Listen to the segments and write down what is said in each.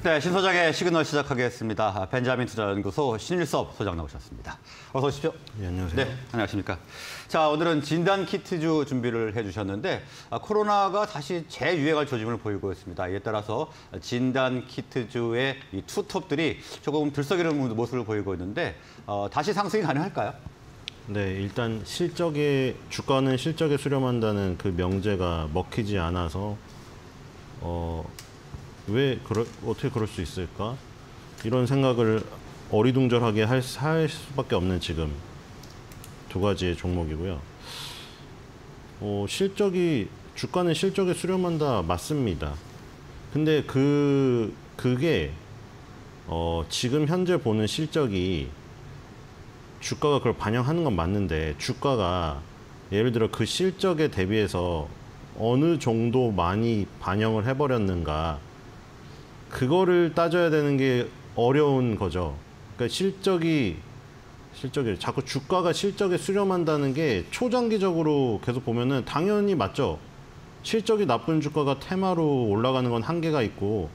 네, 신 소장의 시그널 시작하겠습니다. 아, 벤자민 투자연구소 신일섭 소장 나오셨습니다. 어서 오십시오. 네, 안녕하세요. 네, 안녕하십니까. 자, 오늘은 진단 키트주 준비를 해주셨는데 아, 코로나가 다시 재유행할 조짐을 보이고 있습니다. 이에 따라서 진단 키트주의 이 투톱들이 조금 들썩이는 모습을 보이고 있는데 어, 다시 상승이 가능할까요? 네, 일단 실적에 주가는 실적에 수렴한다는 그 명제가 먹히지 않아서 어, 왜 그럴, 어떻게 그럴 수 있을까? 이런 생각을 어리둥절하게 할, 할 수밖에 없는 지금 두 가지의 종목이고요. 어, 실적이 주가는 실적에 수렴한다 맞습니다. 근데 그 그게 어, 지금 현재 보는 실적이 주가가 그걸 반영하는 건 맞는데 주가가 예를 들어 그 실적에 대비해서 어느 정도 많이 반영을 해버렸는가 그거를 따져야 되는 게 어려운 거죠. 그러니까 실적이 실적이 자꾸 주가가 실적에 수렴한다는 게 초장기적으로 계속 보면은 당연히 맞죠. 실적이 나쁜 주가가 테마로 올라가는 건 한계가 있고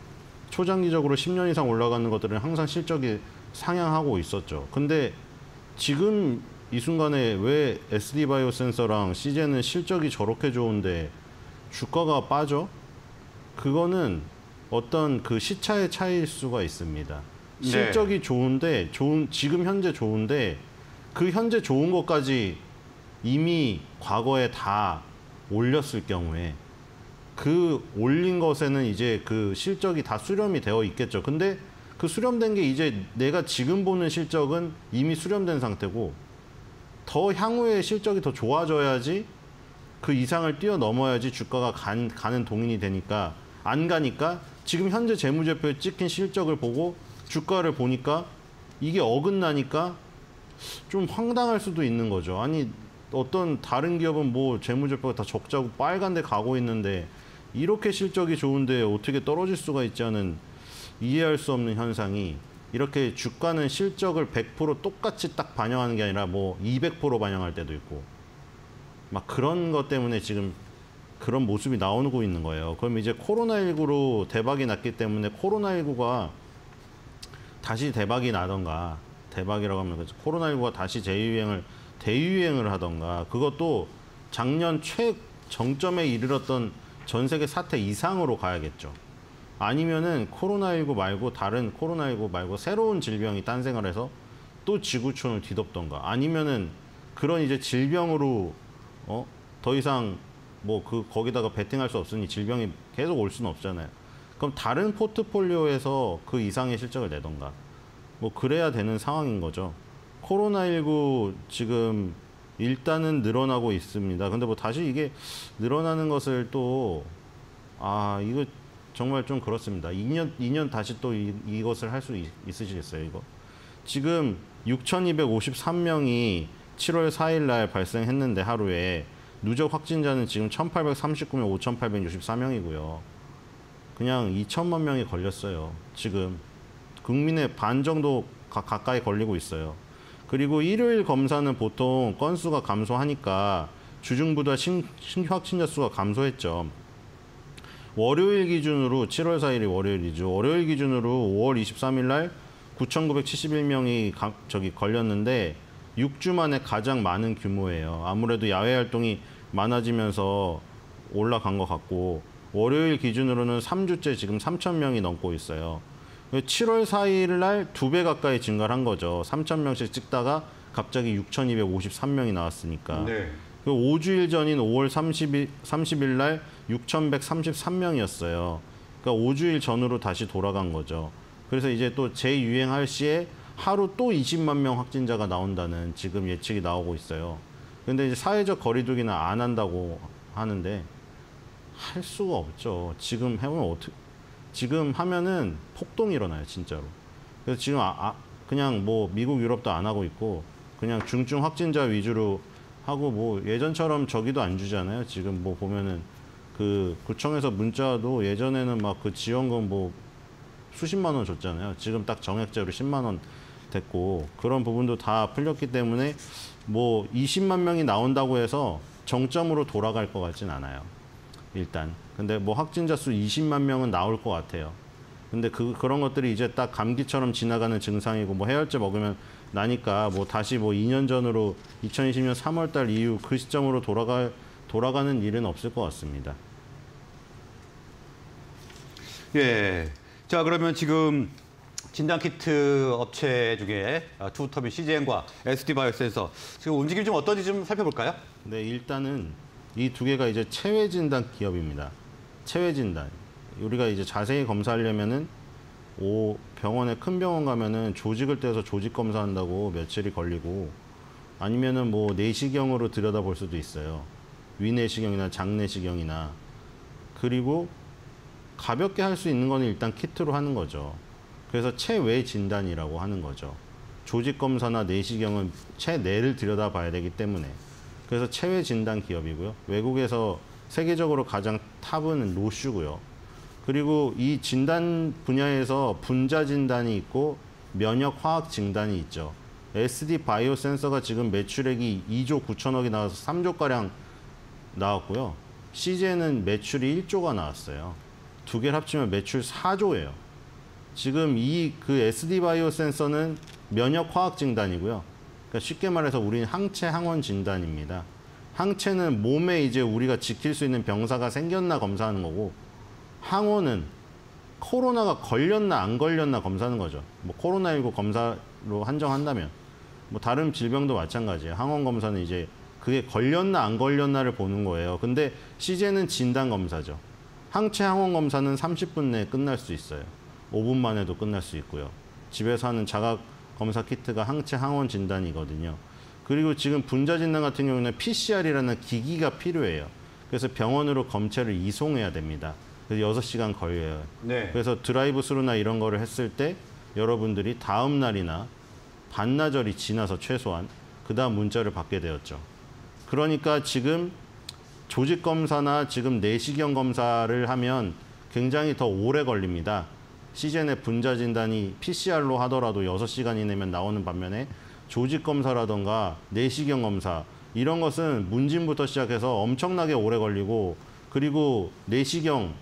초장기적으로 10년 이상 올라가는 것들은 항상 실적이 상향하고 있었죠. 근데 지금 이 순간에 왜 SD 바이오 센서랑 CJ는 실적이 저렇게 좋은데 주가가 빠져? 그거는 어떤 그 시차의 차이일 수가 있습니다. 네. 실적이 좋은데 좋은 지금 현재 좋은데 그 현재 좋은 것까지 이미 과거에 다 올렸을 경우에 그 올린 것에는 이제 그 실적이 다 수렴이 되어 있겠죠. 근데 그 수렴된 게 이제 내가 지금 보는 실적은 이미 수렴된 상태고 더 향후에 실적이 더 좋아져야지 그 이상을 뛰어넘어야지 주가가 간, 가는 동인이 되니까 안 가니까 지금 현재 재무제표에 찍힌 실적을 보고 주가를 보니까 이게 어긋나니까 좀 황당할 수도 있는 거죠. 아니 어떤 다른 기업은 뭐 재무제표가 다 적자고 빨간 데 가고 있는데 이렇게 실적이 좋은데 어떻게 떨어질 수가 있지 않은 이해할 수 없는 현상이 이렇게 주가는 실적을 100% 똑같이 딱 반영하는 게 아니라 뭐 200% 반영할 때도 있고 막 그런 것 때문에 지금 그런 모습이 나오고 있는 거예요. 그럼 이제 코로나19로 대박이 났기 때문에 코로나19가 다시 대박이 나던가 대박이라고 하면 그렇죠. 코로나19가 다시 재유행을 대유행을 하던가 그것도 작년 최 정점에 이르렀던 전 세계 사태 이상으로 가야겠죠. 아니면은 코로나19 말고 다른 코로나19 말고 새로운 질병이誕생을 해서 또 지구촌을 뒤덮던가 아니면은 그런 이제 질병으로 어 더 이상 뭐 그 거기다가 베팅할 수 없으니 질병이 계속 올 수는 없잖아요. 그럼 다른 포트폴리오에서 그 이상의 실적을 내던가 뭐 그래야 되는 상황인 거죠. 코로나19 지금 일단은 늘어나고 있습니다. 근데 뭐 다시 이게 늘어나는 것을 또 아 이거 정말 좀 그렇습니다. 2년 2년 다시 또 이, 이것을 할 수 있으시겠어요, 이거? 지금 6,253명이 7월 4일 날 발생했는데 하루에 누적 확진자는 지금 1,839명 5,864명이고요. 그냥 2천만 명이 걸렸어요. 지금 국민의 반 정도 가, 가까이 걸리고 있어요. 그리고 일요일 검사는 보통 건수가 감소하니까 주중보다 신, 신 확진자 수가 감소했죠. 월요일 기준으로 7월 4일이 월요일이죠. 월요일 기준으로 5월 23일 날 9,971명이 가, 저기 걸렸는데 6주 만에 가장 많은 규모예요. 아무래도 야외 활동이 많아지면서 올라간 것 같고 월요일 기준으로는 3주째 지금 3,000명이 넘고 있어요. 7월 4일 날 두 배 가까이 증가를 한 거죠. 3,000명씩 찍다가 갑자기 6,253명이 나왔으니까. 네. 그 5주일 전인 5월 30일, 30일 날 6,133명이었어요. 그러니까 5주일 전으로 다시 돌아간 거죠. 그래서 이제 또 재유행할 시에 하루 또 20만 명 확진자가 나온다는 지금 예측이 나오고 있어요. 근데 이제 사회적 거리두기는 안 한다고 하는데 할 수가 없죠. 지금 해보면 어떻게 지금 하면은 폭동이 일어나요, 진짜로. 그래서 지금 아, 아, 그냥 뭐 미국 유럽도 안 하고 있고 그냥 중증 확진자 위주로 하고 뭐 예전처럼 저기도 안 주잖아요. 지금 뭐 보면은 그 구청에서 문자도 예전에는 막 그 지원금 뭐 수십만 원 줬잖아요. 지금 딱 정액제로 10만 원 됐고 그런 부분도 다 풀렸기 때문에 뭐 20만 명이 나온다고 해서 정점으로 돌아갈 것 같진 않아요. 일단. 근데 뭐 확진자 수 20만 명은 나올 것 같아요. 근데 그 그런 것들이 이제 딱 감기처럼 지나가는 증상이고 뭐 해열제 먹으면 나니까 뭐 다시 뭐 2년 전으로 2020년 3월 달 이후 그 시점으로 돌아가 돌아가는 일은 없을 것 같습니다. 예. 자, 그러면 지금 진단키트 업체 중에 아, 투톱인 CGN과 SD 바이오센서 지금 움직임 좀 어떤지 좀 살펴볼까요? 네, 일단은 이 두 개가 이제 체외 진단 기업입니다. 체외 진단. 우리가 이제 자세히 검사하려면은 오 병원에 큰 병원 가면은 조직을 떼서 조직 검사한다고 며칠이 걸리고 아니면은 뭐 내시경으로 들여다볼 수도 있어요. 위내시경이나 장내시경이나 그리고 가볍게 할 수 있는 거는 일단 키트로 하는 거죠. 그래서 체외 진단이라고 하는 거죠. 조직 검사나 내시경은 체내를 들여다봐야 되기 때문에 그래서 체외 진단 기업이고요. 외국에서 세계적으로 가장 탑은 로슈고요. 그리고 이 진단 분야에서 분자 진단이 있고 면역 화학 진단이 있죠. SD 바이오 센서가 지금 매출액이 2조 9천억이 나와서 3조 가량 나왔고요. CJ는 매출이 1조가 나왔어요. 두 개를 합치면 매출 4조예요. 지금 이 그 SD 바이오 센서는 면역 화학 진단이고요. 그러니까 쉽게 말해서 우리는 항체 항원 진단입니다. 항체는 몸에 이제 우리가 지킬 수 있는 병사가 생겼나 검사하는 거고 항원은 코로나가 걸렸나 안 걸렸나 검사하는 거죠. 뭐 코로나19 검사로 한정한다면 뭐 다른 질병도 마찬가지예요. 항원 검사는 이제 그게 걸렸나 안 걸렸나를 보는 거예요. 근데 씨젠은 진단 검사죠. 항체 항원 검사는 30분 내에 끝날 수 있어요. 5분만 해도 끝날 수 있고요. 집에서 하는 자가 검사 키트가 항체 항원 진단이거든요. 그리고 지금 분자 진단 같은 경우는 PCR이라는 기기가 필요해요. 그래서 병원으로 검체를 이송해야 됩니다. 그래서 6시간 걸려요. 네. 그래서 드라이브 스루나 이런 거를 했을 때 여러분들이 다음 날이나 반나절이 지나서 최소한 그 다음 문자를 받게 되었죠. 그러니까 지금 조직 검사나 지금 내시경 검사를 하면 굉장히 더 오래 걸립니다. 시젠의 분자 진단이 PCR로 하더라도 6시간 이내면 나오는 반면에 조직 검사라던가 내시경 검사 이런 것은 문진부터 시작해서 엄청나게 오래 걸리고 그리고 내시경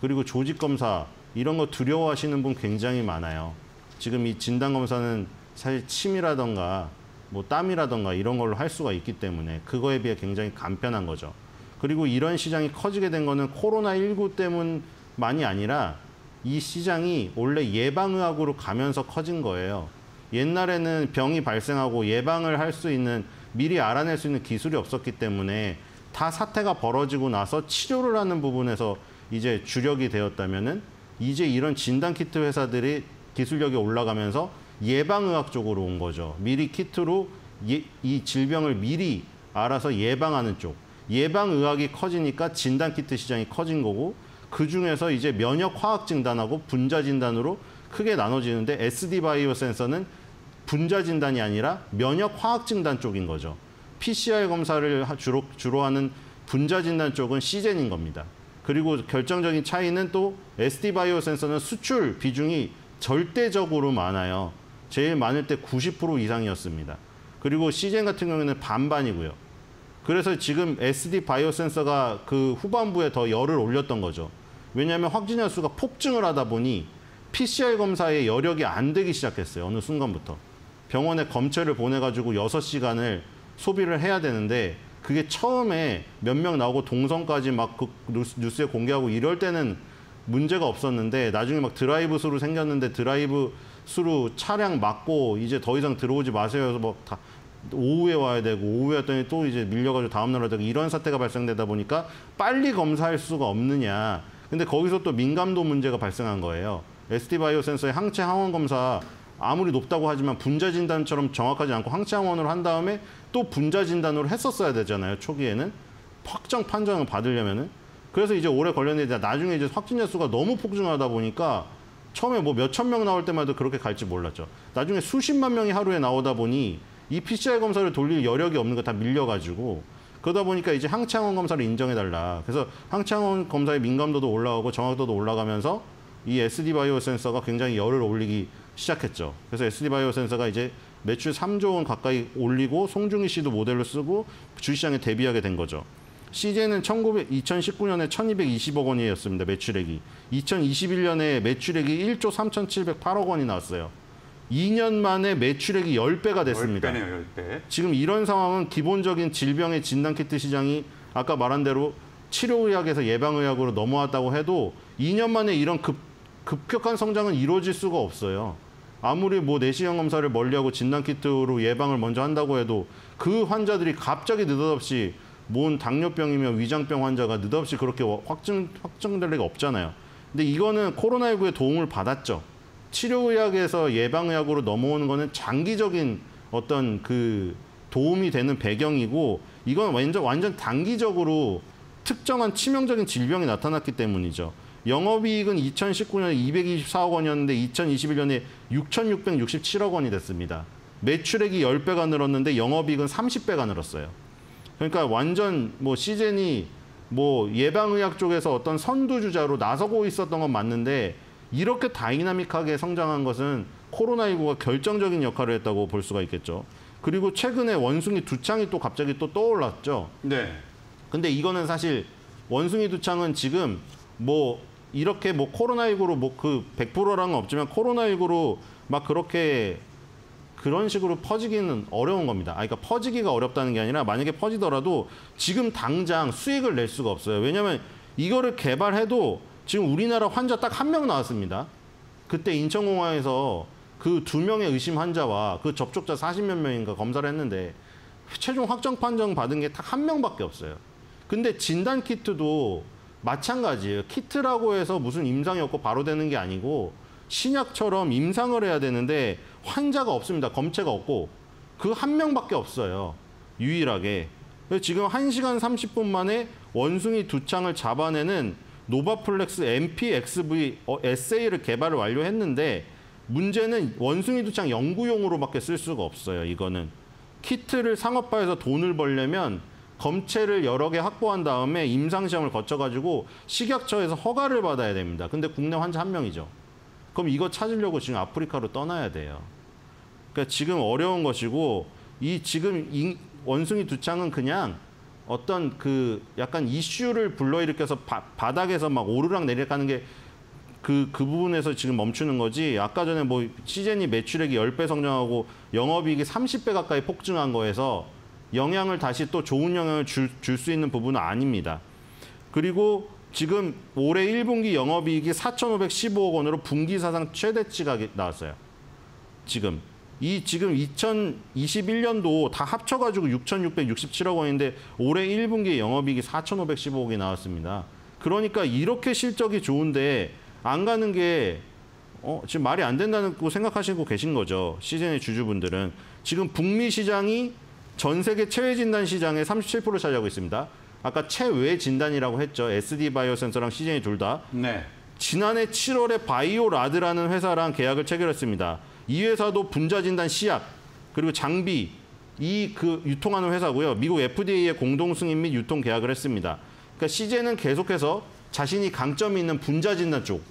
그리고 조직 검사 이런 거 두려워하시는 분 굉장히 많아요. 지금 이 진단 검사는 사실 침이라던가 뭐 땀이라던가 이런 걸로 할 수가 있기 때문에 그거에 비해 굉장히 간편한 거죠. 그리고 이런 시장이 커지게 된 거는 코로나19 때문만이 아니라 이 시장이 원래 예방의학으로 가면서 커진 거예요. 옛날에는 병이 발생하고 예방을 할 수 있는 미리 알아낼 수 있는 기술이 없었기 때문에 다 사태가 벌어지고 나서 치료를 하는 부분에서 이제 주력이 되었다면은 이제 이런 진단 키트 회사들이 기술력이 올라가면서 예방의학 쪽으로 온 거죠. 미리 키트로 예, 이 질병을 미리 알아서 예방하는 쪽. 예방의학이 커지니까 진단 키트 시장이 커진 거고 그 중에서 이제 면역 화학 진단하고 분자 진단으로 크게 나눠지는데 SD 바이오 센서는 분자 진단이 아니라 면역 화학 진단 쪽인 거죠. PCR 검사를 하- 주로 주로 하는 분자 진단 쪽은 시젠인 겁니다. 그리고 결정적인 차이는 또 SD 바이오 센서는 수출 비중이 절대적으로 많아요. 제일 많을 때 90% 이상이었습니다. 그리고 시젠 같은 경우에는 반반이고요. 그래서 지금 SD 바이오 센서가 그 후반부에 더 열을 올렸던 거죠. 왜냐하면 확진자 수가 폭증을 하다 보니 PCR 검사에 여력이 안 되기 시작했어요. 어느 순간부터. 병원에 검체를 보내가지고 6시간을 소비를 해야 되는데 그게 처음에 몇 명 나오고 동선까지 막 그 뉴스에 공개하고 이럴 때는 문제가 없었는데 나중에 막 드라이브 스루 생겼는데 드라이브 스루 차량 막고 이제 더 이상 들어오지 마세요 해서 뭐다 오후에 와야 되고 오후에 왔더니 또 이제 밀려가지고 다음날 와야 되고 이런 사태가 발생되다 보니까 빨리 검사할 수가 없느냐. 근데 거기서 또 민감도 문제가 발생한 거예요. SD 바이오 센서의 항체 항원 검사 아무리 높다고 하지만 분자 진단처럼 정확하지 않고 항체 항원으로 한 다음에 또 분자 진단으로 했었어야 되잖아요. 초기에는 확정 판정을 받으려면은 그래서 이제 오래 걸렸는데 나중에 이제 확진자 수가 너무 폭증하다 보니까 처음에 뭐 몇천 명 나올 때마다 그렇게 갈지 몰랐죠. 나중에 수십만 명이 하루에 나오다 보니 이 PCR 검사를 돌릴 여력이 없는 거 다 밀려가지고 그러다 보니까 이제 항체항원 검사를 인정해달라. 그래서 항체항원 검사의 민감도도 올라가고 정확도도 올라가면서 이 SD 바이오 센서가 굉장히 열을 올리기 시작했죠. 그래서 SD 바이오 센서가 이제 매출 3조 원 가까이 올리고 송중기 씨도 모델로 쓰고 주시장에 데뷔하게 된 거죠. CJ는 1900, 2019년에 1220억 원이었습니다. 매출액이. 2021년에 매출액이 1조 3708억 원이 나왔어요. 2년 만에 매출액이 10배가 됐습니다. 10배네요, 10배. 지금 이런 상황은 기본적인 질병의 진단 키트 시장이 아까 말한 대로 치료의학에서 예방의학으로 넘어왔다고 해도 2년 만에 이런 급, 급격한 성장은 이루어질 수가 없어요. 아무리 뭐 내시경 검사를 멀리하고 진단 키트로 예방을 먼저 한다고 해도 그 환자들이 갑자기 느닷없이 뭔 당뇨병이며 위장병 환자가 느닷없이 그렇게 확증, 확정될 리가 없잖아요. 근데 이거는 코로나19의 도움을 받았죠. 치료의학에서 예방의학으로 넘어오는 거는 장기적인 어떤 그 도움이 되는 배경이고 이건 완전 완전 단기적으로 특정한 치명적인 질병이 나타났기 때문이죠. 영업이익은 2019년에 224억 원이었는데 2021년에 6,667억 원이 됐습니다. 매출액이 10배가 늘었는데 영업이익은 30배가 늘었어요. 그러니까 완전 뭐 시즌이 뭐 예방의학 쪽에서 어떤 선두주자로 나서고 있었던 건 맞는데 이렇게 다이나믹하게 성장한 것은 코로나19가 결정적인 역할을 했다고 볼 수가 있겠죠. 그리고 최근에 원숭이 두창이 또 갑자기 또 떠올랐죠. 네. 근데 이거는 사실 원숭이 두창은 지금 뭐 이렇게 뭐 코로나19로 뭐 그 100%라는 건 없지만 코로나19로 막 그렇게 그런 식으로 퍼지기는 어려운 겁니다. 아, 그러니까 퍼지기가 어렵다는 게 아니라 만약에 퍼지더라도 지금 당장 수익을 낼 수가 없어요. 왜냐하면 이거를 개발해도 지금 우리나라 환자 딱 한 명 나왔습니다. 그때 인천공항에서 그 두 명의 의심 환자와 그 접촉자 40몇 명인가 검사를 했는데 최종 확정 판정 받은 게 딱 한 명밖에 없어요. 근데 진단 키트도 마찬가지예요. 키트라고 해서 무슨 임상이 없고 바로 되는 게 아니고 신약처럼 임상을 해야 되는데 환자가 없습니다. 검체가 없고 그 한 명밖에 없어요. 유일하게. 지금 1시간 30분 만에 원숭이 두 창을 잡아내는 노바플렉스 MPXV assay를 개발을 완료했는데 문제는 원숭이 두창 연구용으로밖에 쓸 수가 없어요. 이거는 키트를 상업화해서 돈을 벌려면 검체를 여러 개 확보한 다음에 임상 시험을 거쳐가지고 식약처에서 허가를 받아야 됩니다. 근데 국내 환자 한 명이죠. 그럼 이거 찾으려고 지금 아프리카로 떠나야 돼요. 그러니까 지금 어려운 것이고 이 지금 이 원숭이 두창은 그냥 어떤 그 약간 이슈를 불러일으켜서 바, 바닥에서 막 오르락 내리락 하는 게 그, 그 부분에서 지금 멈추는 거지. 아까 전에 뭐 시젠이 매출액이 10배 성장하고 영업이익이 30배 가까이 폭증한 거에서 영향을 다시 또 좋은 영향을 줄 수 있는 부분은 아닙니다. 그리고 지금 올해 1분기 영업이익이 4,515억 원으로 분기 사상 최대치가 나왔어요. 지금 이 지금 2021년도 다 합쳐가지고 6,667억 원인데 올해 1분기 영업이익이 4,515억이 나왔습니다. 그러니까 이렇게 실적이 좋은데 안 가는 게 어, 지금 말이 안 된다고 생각하시고 계신 거죠. 시즌의 주주분들은 지금 북미 시장이 전 세계 체외 진단 시장의 37%를 차지하고 있습니다. 아까 체외 진단이라고 했죠. SD 바이오 센서랑 시즌이 둘 다. 네. 지난해 7월에 바이오라드라는 회사랑 계약을 체결했습니다. 이 회사도 분자 진단 시약 그리고 장비 이 그 유통하는 회사고요. 미국 FDA의 공동 승인 및 유통 계약을 했습니다. 그러니까 CJ는 계속해서 자신이 강점이 있는 분자 진단 쪽.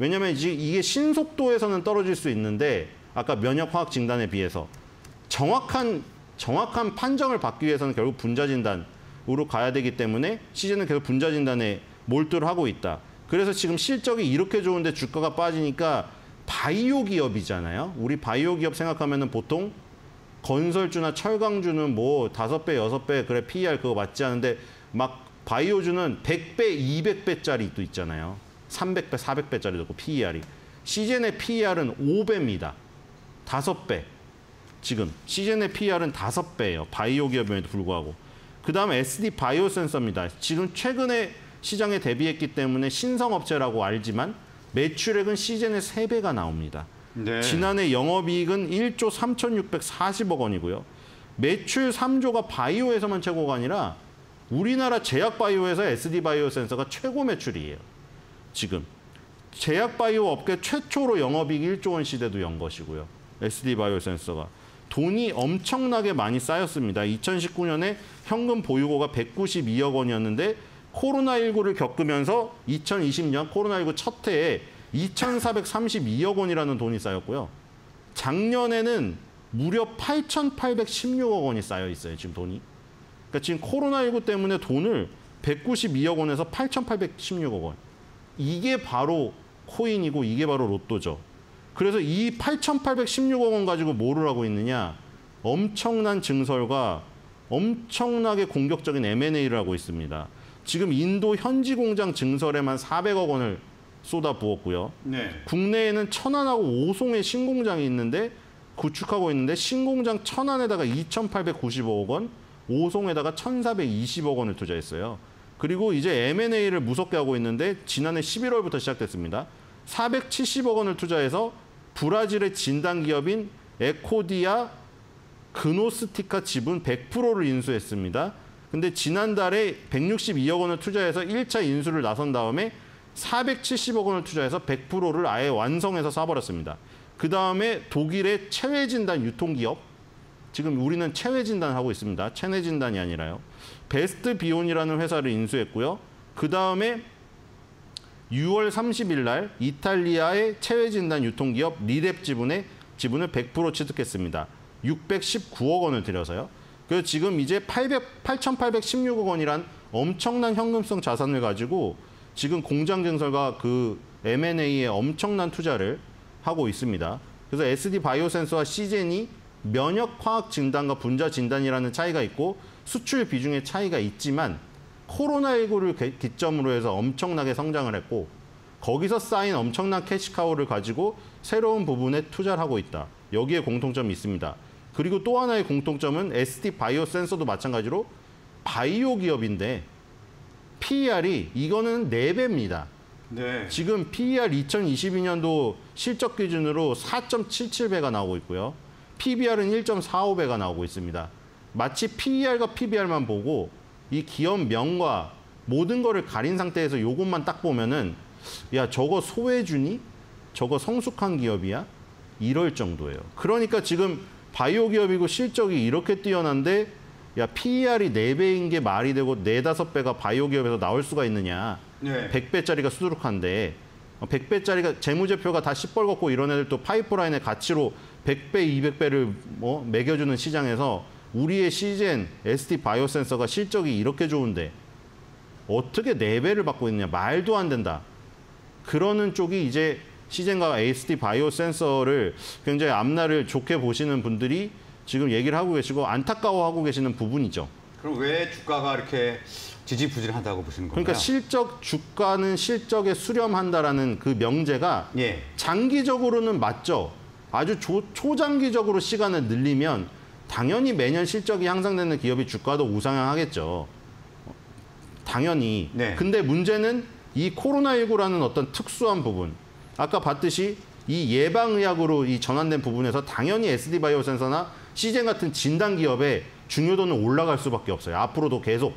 왜냐하면 이게 신속도에서는 떨어질 수 있는데 아까 면역 화학 진단에 비해서 정확한 정확한 판정을 받기 위해서는 결국 분자 진단으로 가야 되기 때문에 CJ는 계속 분자 진단에 몰두를 하고 있다. 그래서 지금 실적이 이렇게 좋은데 주가가 빠지니까 바이오 기업이잖아요. 우리 바이오 기업 생각하면은 보통 건설주나 철강주는 뭐 다섯 배, 여섯 배 그래 PER 그거 맞지 않은데 막 바이오주는 100배, 200배짜리 도 있잖아요. 300배, 400배짜리도 있고 PER이. 시젠의 PER은 5배입니다. 다섯 배. 지금 시젠의 PER은 다섯 배예요. 바이오 기업임에도 불구하고. 그다음에 SD 바이오 센서입니다. 지금 최근에 시장에 대비했기 때문에 신성업체라고 알지만 매출액은 시즌의 3배가 나옵니다. 네. 지난해 영업이익은 1조 3,640억 원이고요. 매출 3조가 바이오에서만 최고가 아니라 우리나라 제약 바이오에서 SD 바이오 센서가 최고 매출이에요. 지금 제약 바이오 업계 최초로 영업이익 1조 원 시대도 연 것이고요. SD 바이오 센서가 돈이 엄청나게 많이 쌓였습니다. 2019년에 현금 보유고가 192억 원이었는데 코로나19를 겪으면서 2020년 코로나19 첫 해에 2,432억 원이라는 돈이 쌓였고요. 작년에는 무려 8,816억 원이 쌓여 있어요, 지금 돈이. 그러니까 지금 코로나19 때문에 돈을 192억 원에서 8,816억 원. 이게 바로 코인이고 이게 바로 로또죠. 그래서 이 8,816억 원 가지고 뭐를 하고 있느냐? 엄청난 증설과 엄청나게 공격적인 M&A를 하고 있습니다. 지금 인도 현지 공장 증설에만 400억 원을 쏟아 부었고요. 네. 국내에는 천안하고 오송에 신공장이 있는데 구축하고 있는데 신공장 천안에다가 2,895억 원, 오송에다가 1,420억 원을 투자했어요. 그리고 이제 M&A를 무섭게 하고 있는데 지난해 11월부터 시작됐습니다. 470억 원을 투자해서 브라질의 진단 기업인 에코디아 그노스티카 지분 100%를 인수했습니다. 근데 지난달에 162억 원을 투자해서 1차 인수를 나선 다음에 470억 원을 투자해서 100%를 아예 완성해서 사버렸습니다. 그 다음에 독일의 체외 진단 유통기업, 지금 우리는 체외 진단 하고 있습니다. 체내 진단이 아니라요. 베스트 비온이라는 회사를 인수했고요. 그 다음에 6월 30일 날 이탈리아의 체외 진단 유통기업 리랩 지분의 지분을 100% 취득했습니다. 619억 원을 들여서요. 그래서 지금 이제 800, 8,816억 원이란 엄청난 현금성 자산을 가지고 지금 공장 증설과 그 M&A에 엄청난 투자를 하고 있습니다. 그래서 SD 바이오센서와 시젠이 면역 화학 진단과 분자 진단이라는 차이가 있고 수출 비중의 차이가 있지만 코로나19를 기점으로 해서 엄청나게 성장을 했고 거기서 쌓인 엄청난 캐시카우를 가지고 새로운 부분에 투자를 하고 있다. 여기에 공통점이 있습니다. 그리고 또 하나의 공통점은 SD 바이오 센서도 마찬가지로 바이오 기업인데 PER이 이거는 4배입니다. 네. 지금 PER 2022년도 실적 기준으로 4.77배가 나오고 있고요. PBR은 1.45배가 나오고 있습니다. 마치 PER과 PBR만 보고 이 기업 명과 모든 거를 가린 상태에서 요것만 딱 보면은 야 저거 소외주니? 저거 성숙한 기업이야? 이럴 정도예요. 그러니까 지금 바이오 기업이고 실적이 이렇게 뛰어난데 야 PER이 4배인 게 말이 되고 4, 5배가 바이오 기업에서 나올 수가 있느냐. 네. 100배짜리가 수두룩한데 100배짜리가 재무제표가 다 시뻘겋고 이런 애들 또 파이프라인의 가치로 100배, 200배를 뭐 매겨주는 시장에서 우리의 시젠, ST 바이오센서가 실적이 이렇게 좋은데 어떻게 4배를 받고 있느냐 말도 안 된다. 그러는 쪽이 이제 시젠과 ST 바이오 센서를 굉장히 앞날을 좋게 보시는 분들이 지금 얘기를 하고 계시고 안타까워하고 계시는 부분이죠. 그럼 왜 주가가 이렇게 지지부진하다고 보시는 건가요? 그러니까 실적 주가는 실적에 수렴한다라는 그 명제가 예. 장기적으로는 맞죠. 아주 조- 초장기적으로 시간을 늘리면 당연히 매년 실적이 향상되는 기업이 주가도 우상향하겠죠. 당연히. 네. 근데 문제는 이 코로나19라는 어떤 특수한 부분. 아까 봤듯이 이 예방의학으로 이 전환된 부분에서 당연히 SD 바이오 센서나 시젠 같은 진단 기업의 중요도는 올라갈 수밖에 없어요. 앞으로도 계속.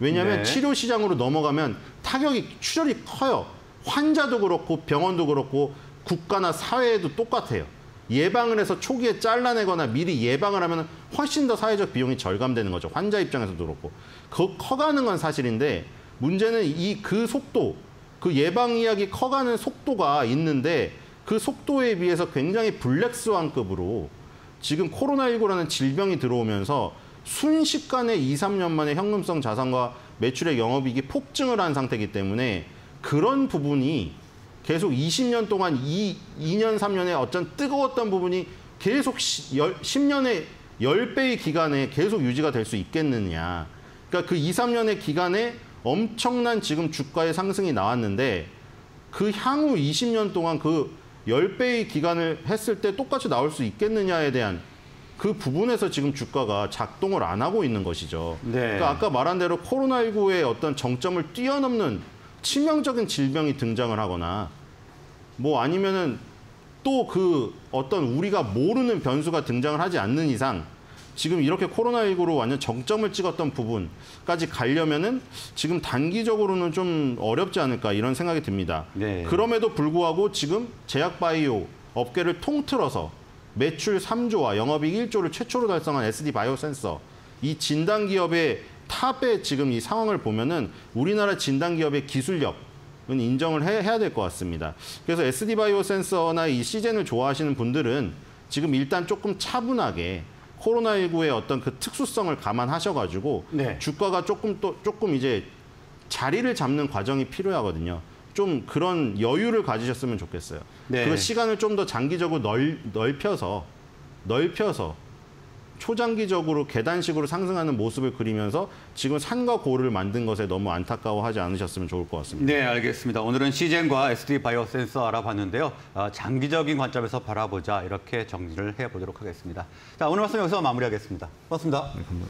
왜냐하면 네. 치료 시장으로 넘어가면 타격이 출혈이 커요. 환자도 그렇고 병원도 그렇고 국가나 사회에도 똑같아요. 예방을 해서 초기에 잘라내거나 미리 예방을 하면 훨씬 더 사회적 비용이 절감되는 거죠. 환자 입장에서도 그렇고. 그 커가는 건 사실인데 문제는 이 그 속도, 그 예방 이야기 커가는 속도가 있는데 그 속도에 비해서 굉장히 블랙스완급으로 지금 코로나19라는 질병이 들어오면서 순식간에 2, 3년 만에 현금성 자산과 매출의 영업이익이 폭증을 한 상태이기 때문에 그런 부분이 계속 20년 동안 이 2년, 3년에 어떤 뜨거웠던 부분이 계속 시, 열, 10년의 10배의 기간에 계속 유지가 될 수 있겠느냐. 그러니까 그 2, 3년의 기간에 엄청난 지금 주가의 상승이 나왔는데 그 향후 20년 동안 그 10배의 기간을 했을 때 똑같이 나올 수 있겠느냐에 대한 그 부분에서 지금 주가가 작동을 안 하고 있는 것이죠. 네. 그러니까 아까 말한 대로 코로나19의 어떤 정점을 뛰어넘는 치명적인 질병이 등장을 하거나 뭐 아니면은 또 그 어떤 우리가 모르는 변수가 등장을 하지 않는 이상 지금 이렇게 코로나19로 완전 정점을 찍었던 부분까지 가려면은 지금 단기적으로는 좀 어렵지 않을까 이런 생각이 듭니다. 네. 그럼에도 불구하고 지금 제약바이오 업계를 통틀어서 매출 3조와 영업이익 1조를 최초로 달성한 SD 바이오센서 이 진단 기업의 탑의 지금 이 상황을 보면은 우리나라 진단 기업의 기술력 은 인정을 해, 해야 될 것 같습니다. 그래서 SD 바이오 센서나 이 시젠을 좋아하시는 분들은 지금 일단 조금 차분하게 코로나19의 어떤 그 특수성을 감안하셔가지고 네. 주가가 조금 또 조금 이제 자리를 잡는 과정이 필요하거든요. 좀 그런 여유를 가지셨으면 좋겠어요. 네. 그 시간을 좀 더 장기적으로 넓, 넓혀서 넓혀서 초장기적으로 계단식으로 상승하는 모습을 그리면서 지금 산과 고를 만든 것에 너무 안타까워하지 않으셨으면 좋을 것 같습니다. 네, 알겠습니다. 오늘은 시젠과 SD 바이오 센서 알아봤는데요. 아, 장기적인 관점에서 바라보자 이렇게 정리를 해보도록 하겠습니다. 자, 오늘 말씀 여기서 마무리하겠습니다. 고맙습니다.